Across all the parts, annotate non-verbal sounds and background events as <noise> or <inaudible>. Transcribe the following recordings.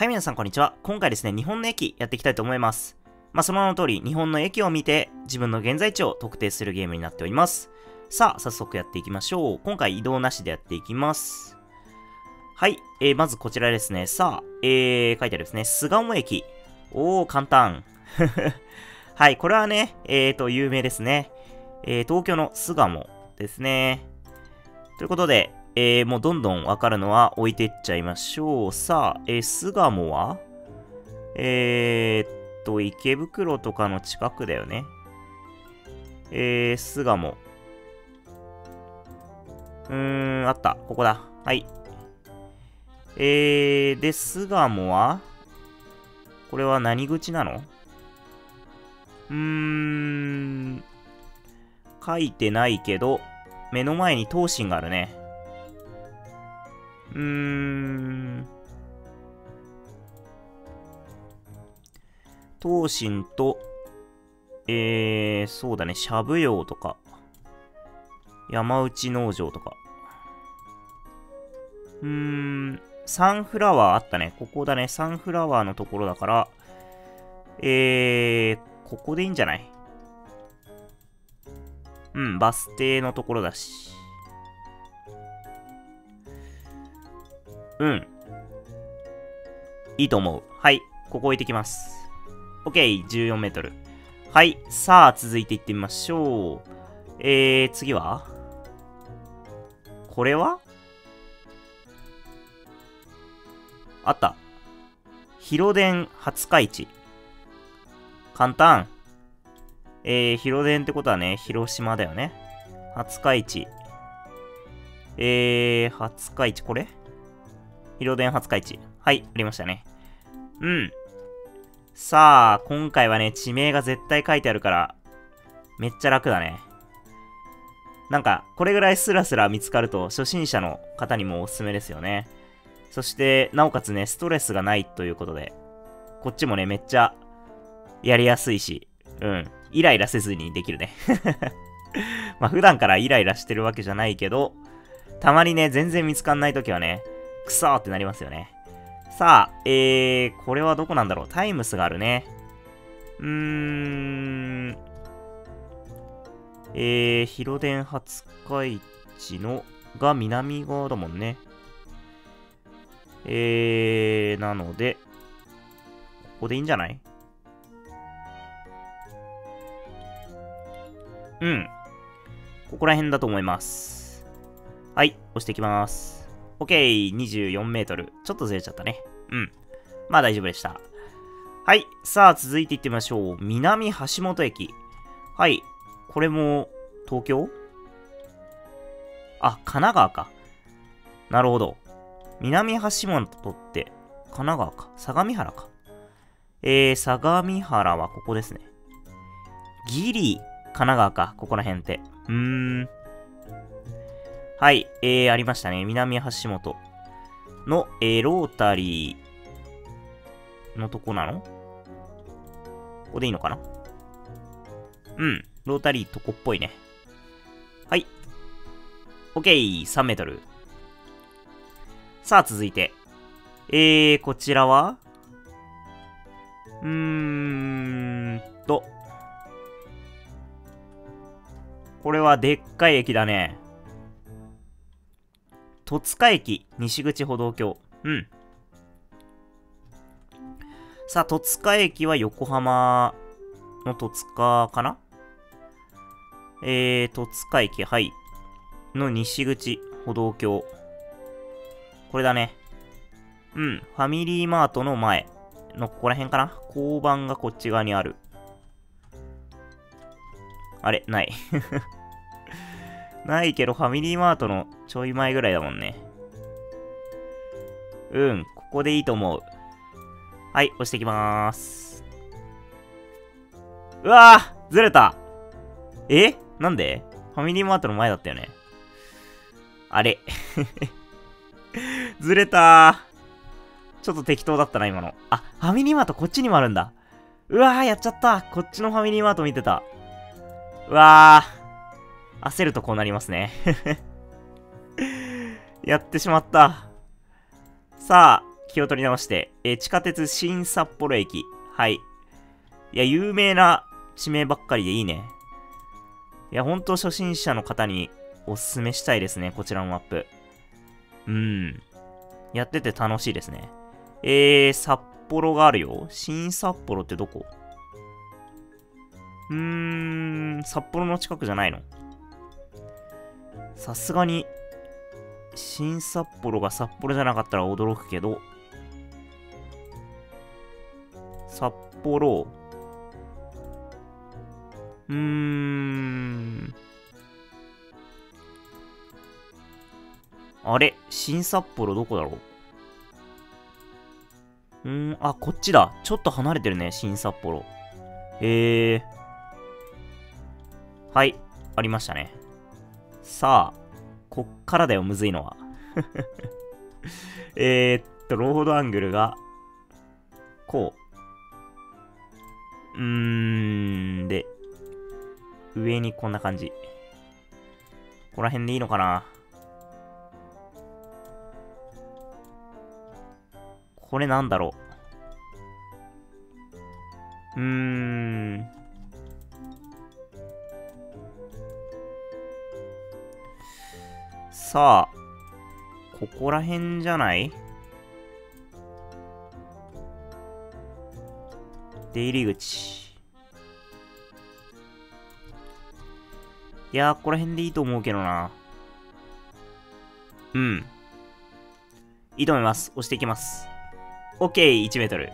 はい、皆さんこんにちは。今回ですね、日本の駅やっていきたいと思います。まあ、その名の通り、日本の駅を見て、自分の現在地を特定するゲームになっております。さあ、早速やっていきましょう。今回移動なしでやっていきます。はい、えー、まずこちらですね。さあ、えー、書いてあるですね。巣鴨駅。おー、簡単。<laughs> はい、これはね、えーと、有名ですね。えー、東京の巣鴨ですね。ということで、えー、もうどんどんわかるのは置いてっちゃいましょう。さあ、えー、巣鴨は？えー、っと、池袋とかの近くだよね。えー、巣鴨。うーん、あった。ここだ。はい。えー、で、巣鴨は？これは何口なの？うーん、書いてないけど、目の前に東進があるね。うーん。東進と、えー、そうだね、しゃぶ葉とか、山内農場とか。うーん、サンフラワーあったね。ここだね、サンフラワーのところだから、えー、ここでいいんじゃない？うん、バス停のところだし。うん。いいと思う。はい。ここ置いてきます。OK、14メートル。はい。さあ、続いていってみましょう。えー、次は？これは？あった。広電廿日市。簡単。えー、広電ってことはね、広島だよね。廿日市。えー、廿日市、これ？広電廿日市。はい、ありましたね。うん。さあ、今回はね、地名が絶対書いてあるから、めっちゃ楽だね。なんか、これぐらいスラスラ見つかると、初心者の方にもおすすめですよね。そして、なおかつね、ストレスがないということで、こっちもね、めっちゃ、やりやすいし、うん、イライラせずにできるね。<laughs> まあ、普段からイライラしてるわけじゃないけど、たまにね、全然見つかんないときはね、くそーってなりますよね。さあ、えー、これはどこなんだろう？タイムスがあるね。うーん。えー、広電廿日市のが南側だもんね。えー、なので、ここでいいんじゃない？うん。ここら辺だと思います。はい、押していきます。OK、24メートル。ちょっとずれちゃったね。うん。まあ大丈夫でした。はい。さあ、続いていってみましょう。南橋本駅。はい。これも、東京？あ、神奈川か。なるほど。南橋本って、神奈川か。相模原か。えー、相模原はここですね。ギリ、神奈川か。ここら辺って。うーん。はい、えー、ありましたね。南橋本の、えー、ロータリーのとこなの？ここでいいのかな？うん、ロータリーとこっぽいね。はい。OK、3メートル。さあ、続いて。えー、こちらは？うーんと。これはでっかい駅だね。戸塚駅、西口歩道橋。うん。さあ、戸塚駅は横浜の戸塚かな？えー、戸塚駅、はい。の西口歩道橋。これだね。うん。ファミリーマートの前のここら辺かな？交番がこっち側にある。あれない。ないけど、ファミリーマートのちょい前ぐらいだもんね。うん、ここでいいと思う。はい、押してきまーす。うわーずれたえ？なんで？ファミリーマートの前だったよね。あれ <laughs> ずれた。ちょっと適当だったな、今の。あ、ファミリーマートこっちにもあるんだ。うわー、やっちゃった。こっちのファミリーマート見てた。うわー。焦るとこうなりますね <laughs> やってしまった。さあ、気を取り直して、え、地下鉄新札幌駅。はい。いや、有名な地名ばっかりでいいね。いや、ほんと初心者の方におすすめしたいですね、こちらのマップ。うん。やってて楽しいですね。えー、札幌があるよ。新札幌ってどこ？うーん、札幌の近くじゃないのさすがに、新札幌が札幌じゃなかったら驚くけど、札幌、うーん、あれ新札幌どこだろう？うーん、あ、こっちだ。ちょっと離れてるね、新札幌。えー。はい、ありましたね。さあ、こっからだよ、むずいのは。<laughs> えっと、ロードアングルが、こう。うーん、で、上にこんな感じ。ここら辺でいいのかな？これなんだろう？うーん。さあ、ここら辺じゃない？出入り口。いやー、ここら辺でいいと思うけどな。うん。いいと思います。押していきます。OK、1メートル。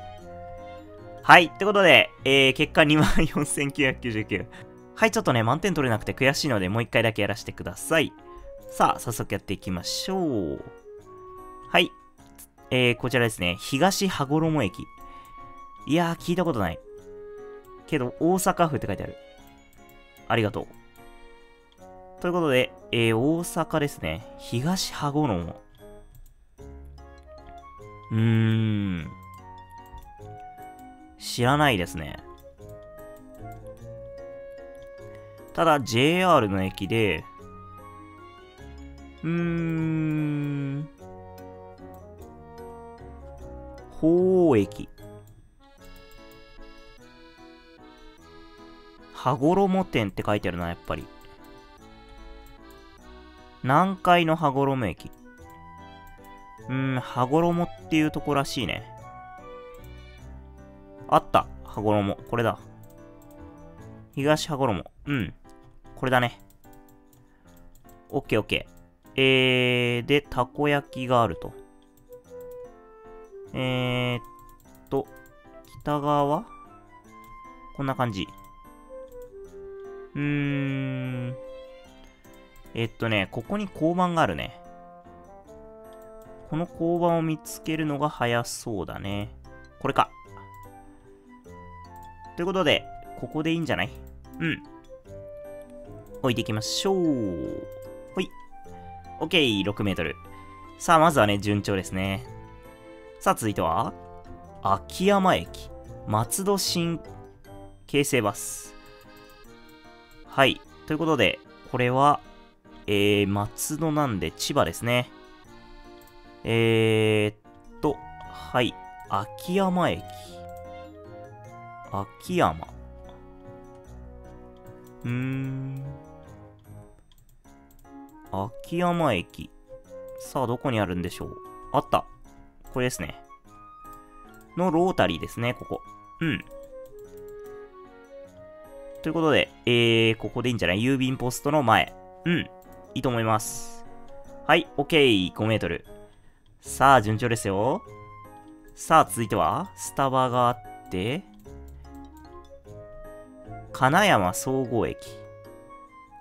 はい。ってことで、えー、結果24,999。はい、ちょっとね、満点取れなくて悔しいので、もう一回だけやらせてください。さあ、早速やっていきましょう。はい。えー、こちらですね。東羽衣駅。いやー、聞いたことない。けど、大阪府って書いてある。ありがとう。ということで、えー、大阪ですね。東羽衣。うーん。知らないですね。ただ JR の駅で、うーん、鳳駅。羽衣店って書いてあるな、やっぱり。南海の羽衣駅。うん、羽衣っていうとこらしいね。あった。羽衣。これだ。東羽衣。うん。これだね。オッケーオッケー。えー、で、たこ焼きがあると。えーっと、北側？こんな感じ。うーん。えっとね、ここに交番があるね。この交番を見つけるのが早そうだね。これか。ということで、ここでいいんじゃない？うん。置いていきましょう。ほい。OK、6メートル。さあ、まずはね、順調ですね。さあ、続いては、秋山駅。松戸新京成バス。はい。ということで、これは、えー、松戸なんで千葉ですね。えー、っと、はい。秋山駅。秋山。うーん。秋山駅。さあ、どこにあるんでしょう？あった。これですね。のロータリーですね、ここ。うん。ということで、えー、ここでいいんじゃない？郵便ポストの前。うん。いいと思います。はい、OK。5メートル。さあ、順調ですよ。さあ、続いては、スタバがあって、金山総合駅。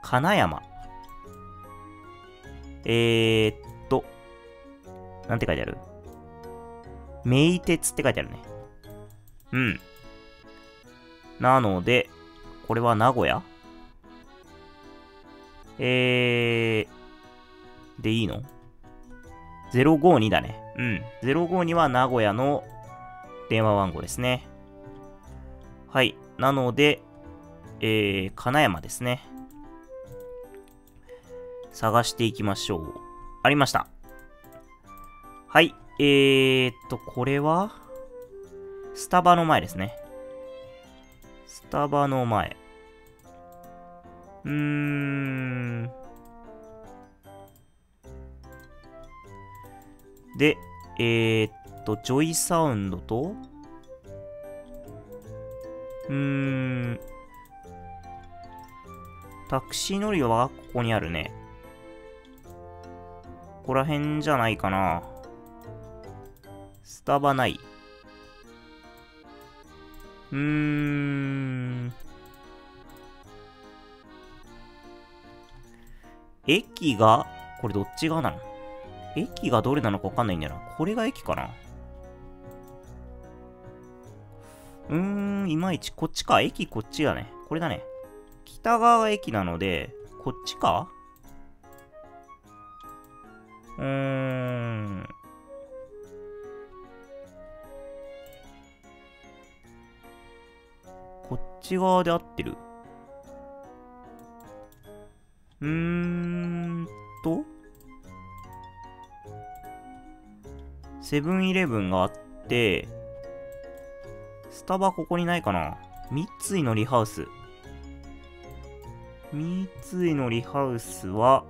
金山。えー、っと、なんて書いてある？名鉄って書いてあるね。うん。なので、これは名古屋？えー、でいいの？052だね。うん。052は名古屋の電話番号ですね。はい。なので、えー、金山ですね。探していきましょう。ありました。はい。えーっと、これは？スタバの前ですね。スタバの前。うーん。で、えー、っと、ジョイサウンドと、うーん、タクシー乗り場はここにあるね。ここら辺じゃないかな。スタバない。うーん。駅が、これどっち側なの？駅がどれなのかわかんないんだよな。これが駅かなうーん、いまいち、こっちか。駅こっちだね。これだね。北側が駅なので、こっちか？うん。こっち側で合ってる？うーんと、セブンイレブンがあって、スタバここにないかな？三井のリハウス。三井のリハウスは、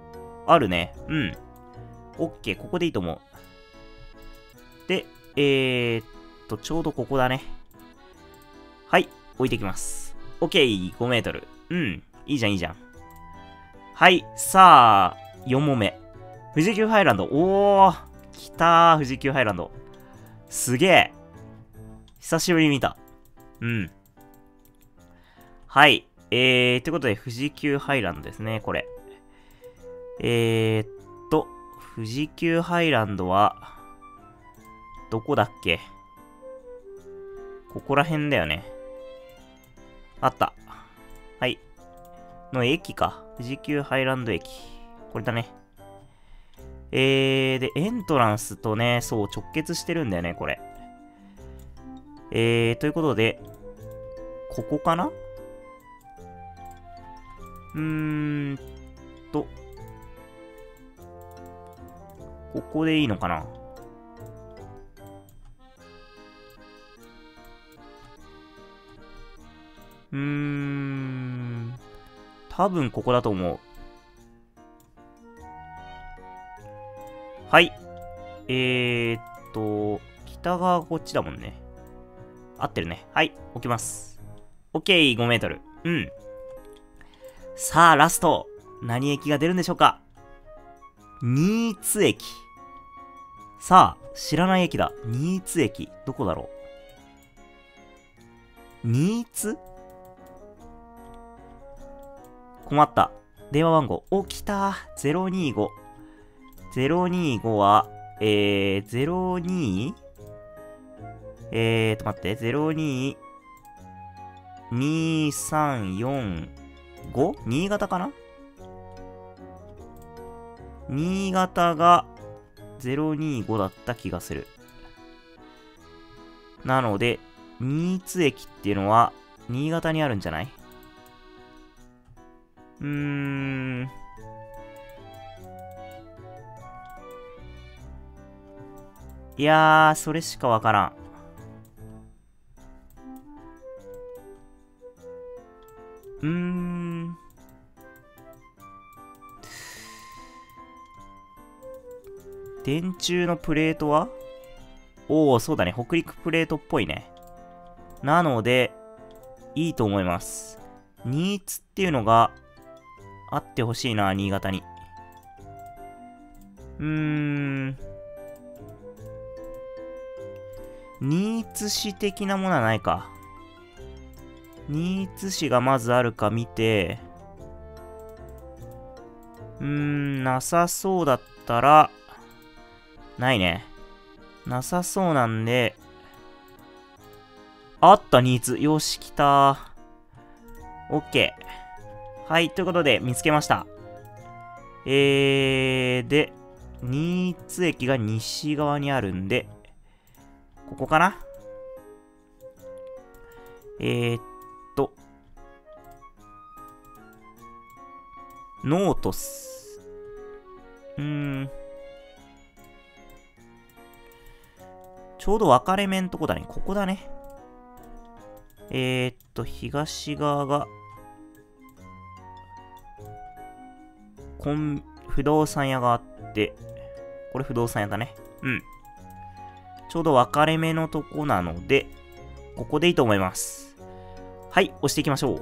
あるね。うん。オッケー、ここでいいと思う。で、えー、っと、ちょうどここだね。はい、置いてきます。オッケー、5メートル。うん、いいじゃん、いいじゃん。はい、さあ、4問目。富士急ハイランド。おー、来たー、富士急ハイランド。すげえ。久しぶりに見た。うん。はい。えー、ということで、富士急ハイランドですね、これ。えー、っ、富士急ハイランドは、どこだっけ？ここら辺だよね。あった。はい。の駅か。富士急ハイランド駅。これだね。えー、で、エントランスとね、そう、直結してるんだよね、これ。えー、ということで、ここかな？うーんと、ここでいいのかな？うーん、多分ここだと思う。はい。えーっと、北側こっちだもんね。合ってるね。はい、置きます。OK、5メートル。うん。さあ、ラスト。何駅が出るんでしょうか？新津駅。さあ、知らない駅だ。新津駅。どこだろう？新津困った。電話番号。お、来た。025。025は、えー、02? えーと、待って。02、234、5? 新潟かな？新潟が025だった気がする。なので、新津駅っていうのは、新潟にあるんじゃない？うーん。いやー、それしかわからん。うーん。電柱のプレートは？おお、そうだね。北陸プレートっぽいね。なので、いいと思います。新津っていうのがあってほしいな、新潟に。うーん。新津市的なものはないか。新津市がまずあるか見て、うーん、なさそうだったら、ないね。なさそうなんで、あった、新津。よし、来た。オッケー。はい、ということで、見つけました。えー、で、新津駅が西側にあるんで、ここかな？えー、っノートス。うーん。ちょうど分かれ目んとこだね。ここだね。えー、っと、東側が、コン、不動産屋があって、これ不動産屋だね。うん。ちょうど分かれ目のとこなので、ここでいいと思います。はい、押していきましょ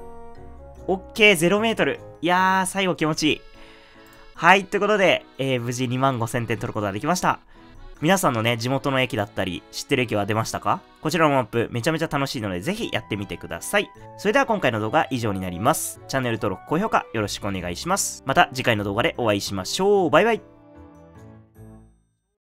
う。OK、0メートル。いやー、最後気持ちいい。はい、ということで、えー、無事2万5000点取ることができました。皆さんのね、地元の駅だったり、知ってる駅は出ましたか？こちらのマップ、めちゃめちゃ楽しいので、ぜひやってみてください。それでは今回の動画は以上になります。チャンネル登録、高評価よろしくお願いします。また次回の動画でお会いしましょう。バイバイ。